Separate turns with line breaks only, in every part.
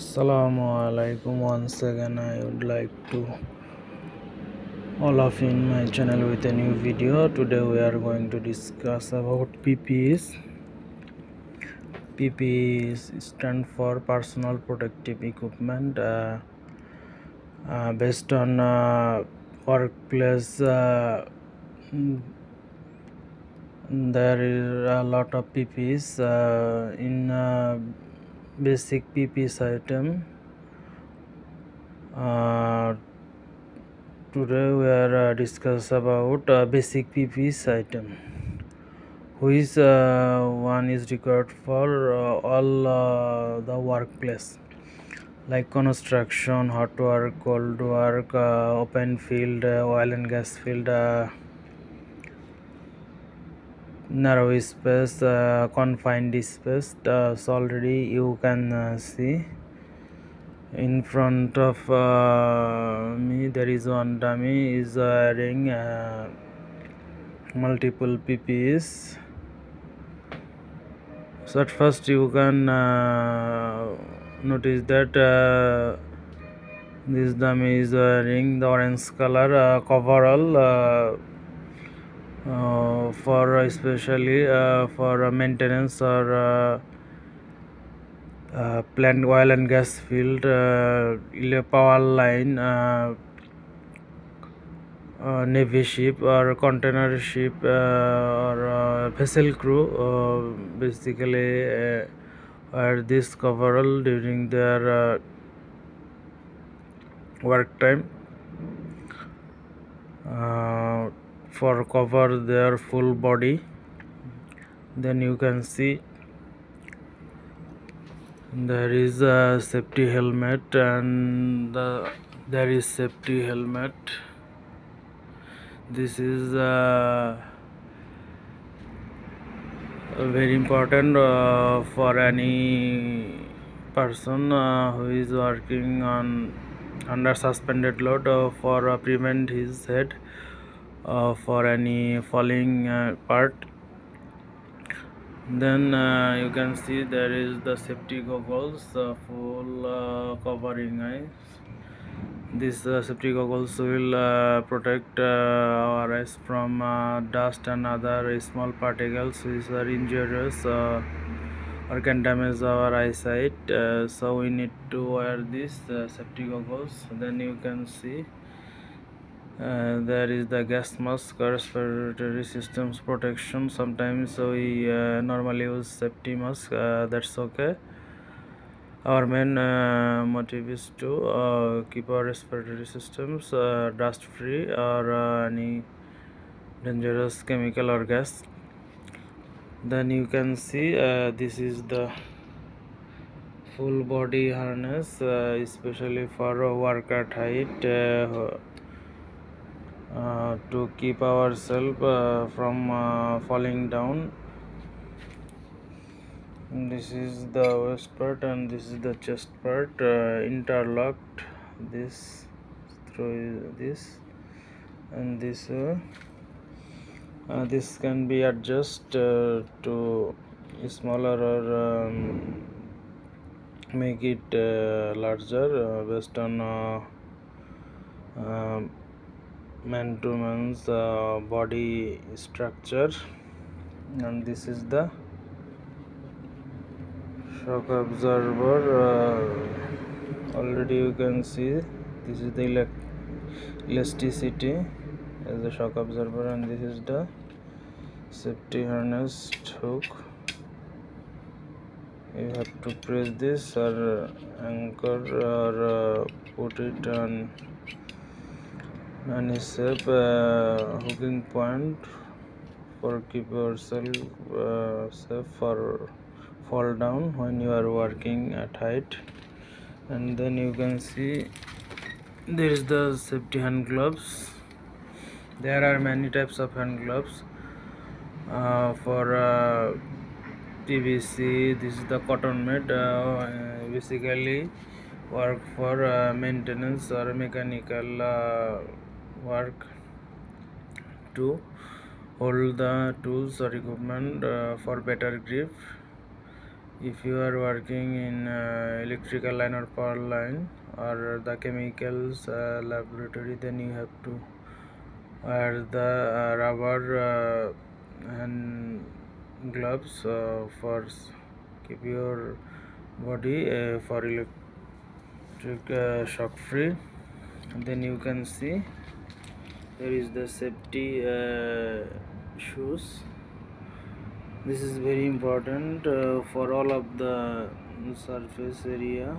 Assalamu alaikum. Once again I would like to all of in my channel with a new video. Today we are going to discuss about PPEs PPEs stand for personal protective equipment uh, uh, based on uh, workplace uh, mm, there is a lot of PPEs uh, in uh, basic PPEs item. Uh, today we are uh, discuss about uh, basic PPEs item, which uh, one is required for uh, all uh, the workplace like construction, hot work, cold work, uh, open field, uh, oil and gas field. Uh, narrow space uh, confined space uh, so already you can uh, see. In front of uh, me there is one dummy is wearing uh, multiple pp's so at first you can uh, notice that uh, this dummy is wearing the orange color uh, coverall uh, uh, for especially uh, for uh, maintenance or uh, uh, plant oil and gas field uh, power line uh, uh, navy ship or container ship uh, or uh, vessel crew uh, basically uh, wear this coverall during their uh, work time. Uh, for cover their full body. Then you can see there is a safety helmet and the, there is safety helmet. This is uh, very important uh, for any person uh, who is working on under suspended load uh, for prevent his head uh, for any falling uh, part. Then uh, you can see there is the safety goggles uh, full uh, covering eyes this uh, safety goggles will uh, protect uh, our eyes from uh, dust and other small particles which are injurious uh, or can damage our eyesight. Uh, so we need to wear these uh, safety goggles. Then you can see uh, there is the gas mask or respiratory systems protection. Sometimes we uh, normally use safety mask uh, that's okay. Our main uh, motive is to uh, keep our respiratory systems uh, dust free or uh, any dangerous chemical or gas. Then you can see uh, this is the full body harness uh, especially for worker height uh, uh, to keep ourselves uh, from uh, falling down. This is the waist part and this is the chest part uh, interlocked. This through this and this uh, this can be adjust uh, to smaller or um, make it larger based on um man to man's uh, body structure. And this is the shock absorber uh, already you can see this is the elasticity as the shock absorber and this is the safety harness hook. You have to press this or anchor or uh, put it on any shape uh, hooking point for keep yourself uh, safe for fall down when you are working at height. And then you can see there is the safety hand gloves. There are many types of hand gloves. Uh, for uh, PVC this is the cotton made uh, basically work for uh, maintenance or mechanical uh, work to hold the tools or equipment uh, for better grip. If you are working in uh, electrical line or power line or the chemicals uh, laboratory then you have to wear the uh, rubber uh, and gloves uh, for keep your body for electric shock free. And then you can see there is the safety uh, shoes. This is very important uh, for all of the surface area.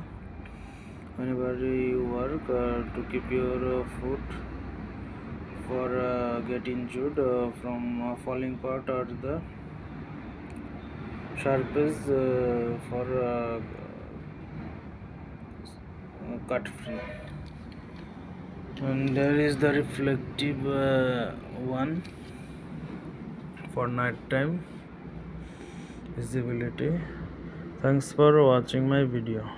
Whenever you work uh, to keep your uh, foot for uh, get injured uh, from uh, falling part or the surface uh, for uh, cut free and there is the reflective uh, one for night time. Visibility. Thanks for watching my video